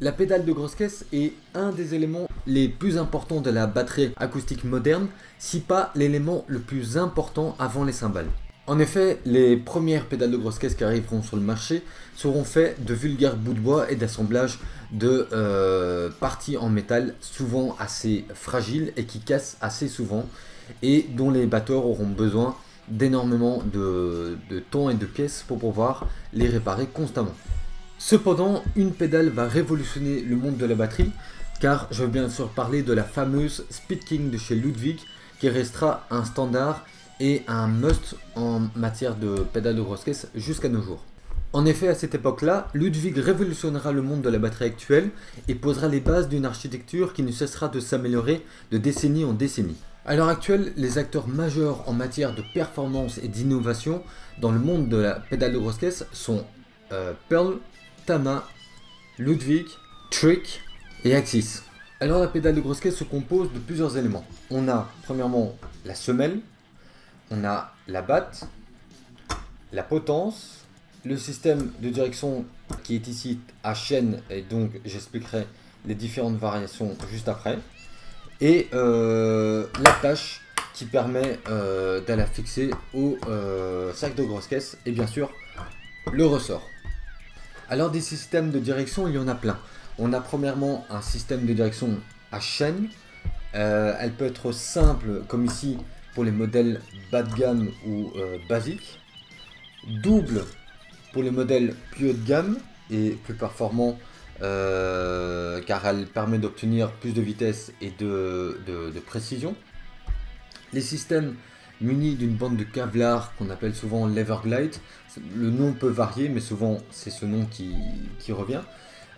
La pédale de grosse caisse est un des éléments les plus importants de la batterie acoustique moderne, si pas l'élément le plus important avant les cymbales. En effet, les premières pédales de grosse caisse qui arriveront sur le marché seront faites de vulgaires bouts de bois et d'assemblage de euh, parties en métal souvent assez fragiles et qui cassent assez souvent et dont les batteurs auront besoin d'énormément de temps et de pièces pour pouvoir les réparer constamment. Cependant, une pédale va révolutionner le monde de la batterie, car je veux bien sûr parler de la fameuse Speed King de chez Ludwig, qui restera un standard et un must en matière de pédale de grosse caisse jusqu'à nos jours. En effet, à cette époque-là, Ludwig révolutionnera le monde de la batterie actuelle et posera les bases d'une architecture qui ne cessera de s'améliorer de décennie en décennie. À l'heure actuelle, les acteurs majeurs en matière de performance et d'innovation dans le monde de la pédale de grosse caisse sont euh, Pearl, Tama, Ludwig, Trick et Axis. Alors la pédale de grosse caisse se compose de plusieurs éléments. On a premièrement la semelle, on a la batte, la potence, le système de direction qui est ici à chaîne et donc j'expliquerai les différentes variations juste après. Et euh, la tâche qui permet euh, d'aller fixer au euh, sac de grosse caisse et bien sûr le ressort. Alors des systèmes de direction, il y en a plein. On a premièrement un système de direction à chaîne. Euh, elle peut être simple, comme ici, pour les modèles bas de gamme ou euh, basiques. Double pour les modèles plus haut de gamme et plus performants, euh, car elle permet d'obtenir plus de vitesse et de, de précision. Les systèmes muni d'une bande de Kevlar qu'on appelle souvent l'Everglide. Le nom peut varier, mais souvent c'est ce nom qui, revient,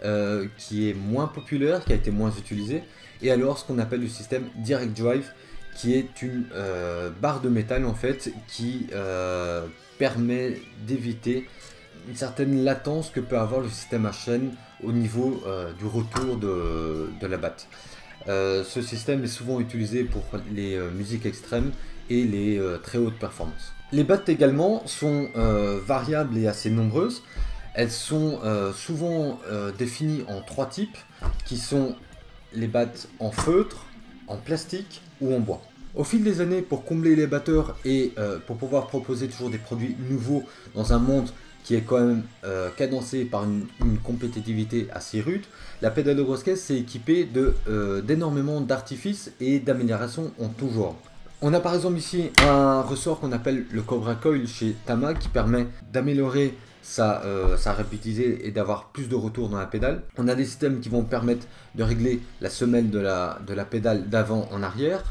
euh, qui est moins populaire, qui a été moins utilisé. Et alors ce qu'on appelle le système Direct Drive, qui est une euh, barre de métal en fait, qui euh, permet d'éviter une certaine latence que peut avoir le système à chaîne au niveau du retour de, de la batte. ce système est souvent utilisé pour les musiques extrêmes les euh, très hautes performances. Les battes également sont euh, variables et assez nombreuses. Elles sont euh, souvent définies en trois types qui sont les battes en feutre, en plastique ou en bois. Au fil des années, pour combler les batteurs et pour pouvoir proposer toujours des produits nouveaux dans un monde qui est quand même cadencé par une, compétitivité assez rude, la pédale de caisse s'est équipée d'énormément d'artifices et d'améliorations en tout genre. On a par exemple ici un ressort qu'on appelle le Cobra Coil chez Tama qui permet d'améliorer sa, euh, et d'avoir plus de retour dans la pédale. On a des systèmes qui vont permettre de régler la semelle de la, pédale d'avant en arrière.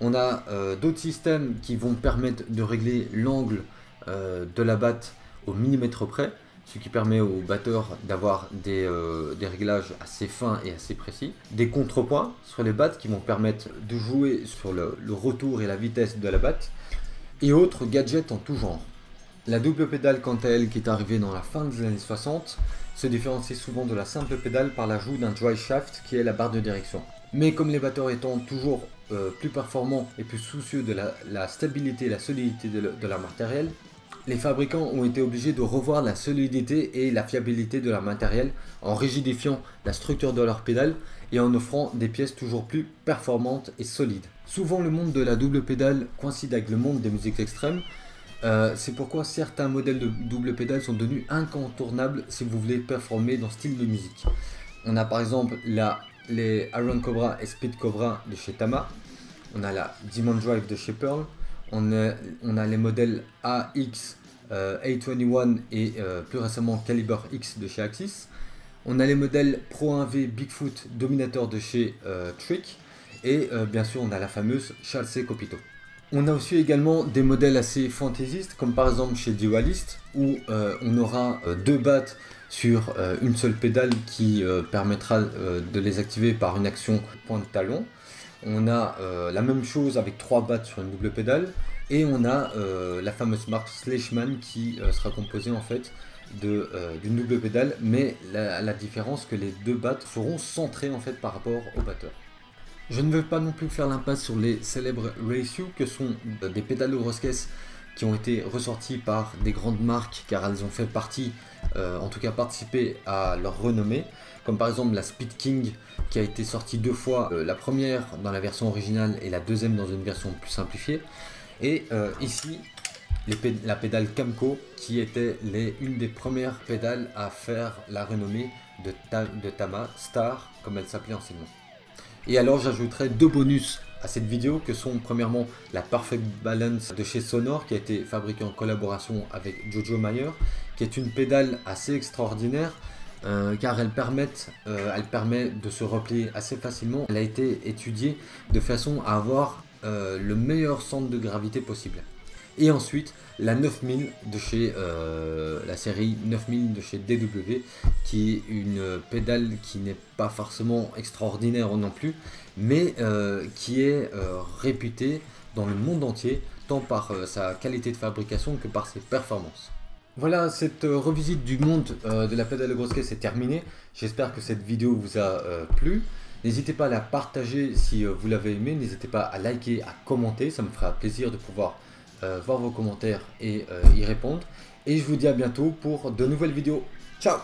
On a euh, d'autres systèmes qui vont permettre de régler l'angle euh, de la batte au millimètre près ce qui permet aux batteurs d'avoir euh, des, réglages assez fins et assez précis. Des contrepoints sur les battes qui vont permettre de jouer sur le, retour et la vitesse de la batte. Et autres gadgets en tout genre. La double pédale quant à elle qui est arrivée dans la fin des années 60 se différencie souvent de la simple pédale par l'ajout d'un dry shaft qui est la barre de direction. Mais comme les batteurs étant toujours euh, plus performants et plus soucieux de la, stabilité et la solidité de leur matériel, les fabricants ont été obligés de revoir la solidité et la fiabilité de leur matériel en rigidifiant la structure de leur pédale et en offrant des pièces toujours plus performantes et solides. Souvent le monde de la double pédale coïncide avec le monde des musiques extrêmes, euh, c'est pourquoi certains modèles de double pédale sont devenus incontournables si vous voulez performer dans ce style de musique. On a par exemple la, les Iron Cobra et Speed Cobra de chez Tama, on a la Demon Drive de chez Pearl, on a, les modèles AX, euh, A21 et euh, plus récemment Caliber X de chez Axis. On a les modèles Pro 1V Bigfoot Dominator de chez euh, Trick. Et bien sûr, on a la fameuse Chalsey Copito. On a aussi également des modèles assez fantaisistes, comme par exemple chez Dualist, où on aura deux battes sur une seule pédale qui permettra de les activer par une action point de talon. On a euh, la même chose avec trois battes sur une double pédale. Et on a euh, la fameuse marque Slashman qui euh, sera composée en fait d'une double pédale. Mais la, différence que les deux battes seront centrées en fait par rapport au batteur. Je ne veux pas non plus faire l'impasse sur les célèbres Ratio que sont des pédales de qui ont été ressorties par des grandes marques car elles ont fait partie en tout cas participer à leur renommée, comme par exemple la Speed King qui a été sortie deux fois, la première dans la version originale et la deuxième dans une version plus simplifiée. Et ici, la pédale Camco qui était les, une des premières pédales à faire la renommée de, de Tama, Star comme elle s'appelait anciennement. Et alors j'ajouterai deux bonus à cette vidéo que sont premièrement la Perfect Balance de chez Sonor qui a été fabriquée en collaboration avec Jojo Mayer qui est une pédale assez extraordinaire euh, car elle, permet, euh, elle permet de se replier assez facilement. Elle a été étudiée de façon à avoir euh, le meilleur centre de gravité possible. Et ensuite, la 9000 de chez euh, la série 9000 de chez DW, qui est une pédale qui n'est pas forcément extraordinaire non plus, mais euh, qui est euh, réputée dans le monde entier, tant par sa qualité de fabrication que par ses performances. Voilà, cette revisite du monde de la pédale de grosse caisse est terminée. J'espère que cette vidéo vous a plu. N'hésitez pas à la partager si vous l'avez aimé. N'hésitez pas à liker, à commenter. Ça me fera plaisir de pouvoir voir vos commentaires et euh, y répondre. Et je vous dis à bientôt pour de nouvelles vidéos. Ciao